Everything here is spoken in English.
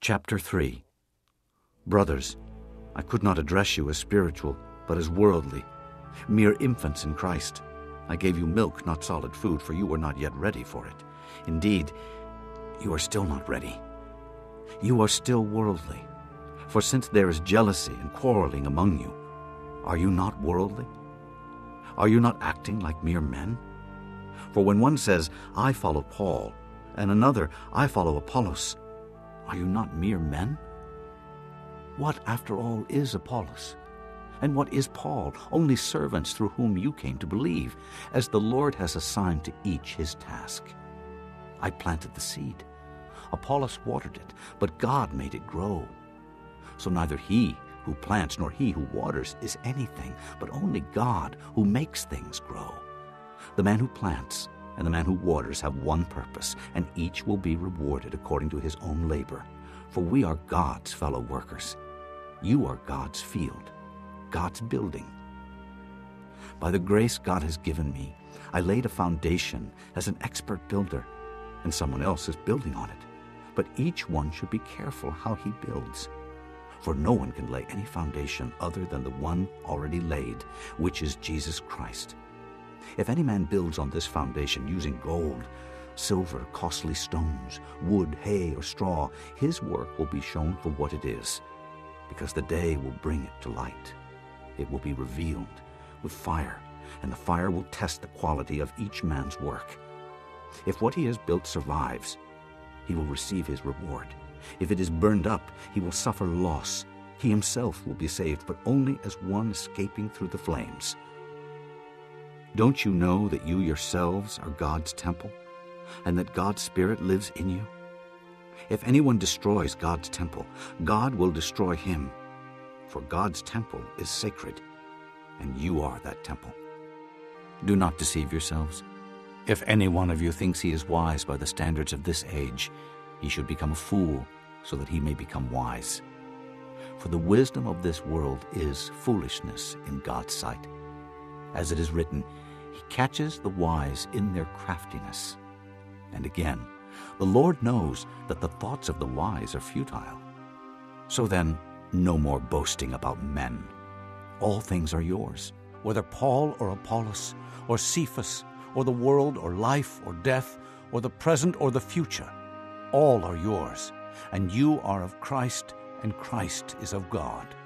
Chapter 3 Brothers, I could not address you as spiritual, but as worldly, mere infants in Christ. I gave you milk, not solid food, for you were not yet ready for it. Indeed, you are still not ready. You are still worldly. For since there is jealousy and quarreling among you, are you not worldly? Are you not acting like mere men? For when one says, I follow Paul, and another, I follow Apollos, are you not mere men? What, after all, is Apollos? And what is Paul? Only servants through whom you came to believe, as the Lord has assigned to each his task. I planted the seed. Apollos watered it, but God made it grow. So neither he who plants nor he who waters is anything, but only God who makes things grow. The man who plants and the man who waters have one purpose, and each will be rewarded according to his own labor. For we are God's fellow workers. You are God's field, God's building. By the grace God has given me, I laid a foundation as an expert builder, and someone else is building on it. But each one should be careful how he builds. For no one can lay any foundation other than the one already laid, which is Jesus Christ. If any man builds on this foundation using gold, silver, costly stones, wood, hay, or straw, his work will be shown for what it is, because the day will bring it to light. It will be revealed with fire, and the fire will test the quality of each man's work. If what he has built survives, he will receive his reward. If it is burned up, he will suffer loss. He himself will be saved, but only as one escaping through the flames. Don't you know that you yourselves are God's temple, and that God's Spirit lives in you? If anyone destroys God's temple, God will destroy him. For God's temple is sacred, and you are that temple. Do not deceive yourselves. If any one of you thinks he is wise by the standards of this age, he should become a fool so that he may become wise. For the wisdom of this world is foolishness in God's sight. As it is written, He catches the wise in their craftiness. And again, the Lord knows that the thoughts of the wise are futile. So then, no more boasting about men. All things are yours, whether Paul or Apollos, or Cephas, or the world, or life, or death, or the present, or the future. All are yours, and you are of Christ, and Christ is of God.